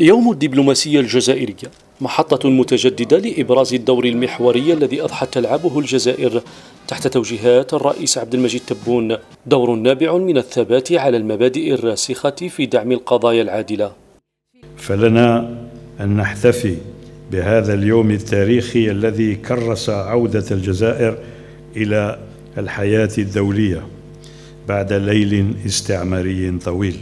يوم الدبلوماسية الجزائرية محطة متجددة لإبراز الدور المحوري الذي أضحت تلعبه الجزائر تحت توجيهات الرئيس عبد المجيد تبون. دور نابع من الثبات على المبادئ الراسخة في دعم القضايا العادلة. فلنا أن نحتفي بهذا اليوم التاريخي الذي كرس عودة الجزائر إلى الحياة الدولية بعد ليل استعماري طويل.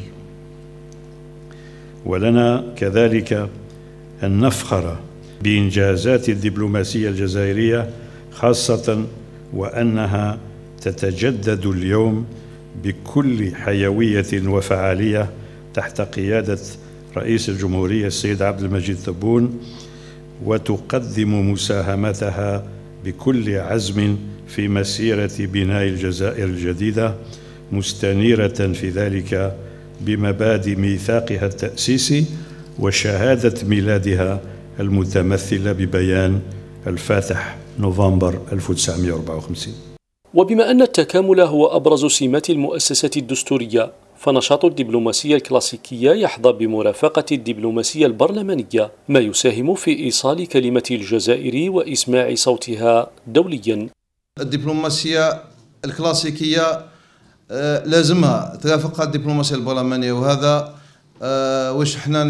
ولنا كذلك أن نفخر بإنجازات الدبلوماسية الجزائرية خاصة وأنها تتجدد اليوم بكل حيوية وفعالية تحت قيادة رئيس الجمهورية السيد عبد المجيد تبون وتقدم مساهمتها بكل عزم في مسيرة بناء الجزائر الجديدة مستنيرة في ذلك بمبادئ ميثاقها التأسيسي وشهادة ميلادها المتمثلة ببيان الفاتح نوفمبر 1954 وبما أن التكامل هو أبرز سمات المؤسسة الدستورية فنشاط الدبلوماسية الكلاسيكية يحظى بمرافقة الدبلوماسية البرلمانية ما يساهم في إيصال كلمة الجزائر وإسماع صوتها دوليا. الدبلوماسية الكلاسيكية لازمها. ترافقها الدبلوماسية البرلمانية. وهذا آه، واش إحنا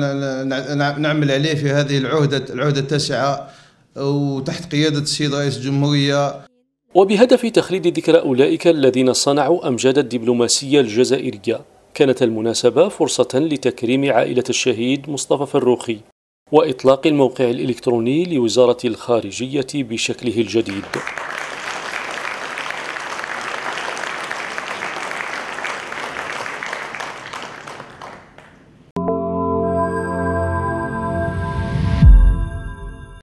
نعمل عليه في هذه العهدة العهدة التاسعة وتحت قيادة السيد رئيس الجمهورية. وبهدف تخليد ذكرى أولئك الذين صنعوا أمجاد الدبلوماسية الجزائرية كانت المناسبة فرصة لتكريم عائلة الشهيد مصطفى فروخي وإطلاق الموقع الإلكتروني لوزارة الخارجية بشكله الجديد.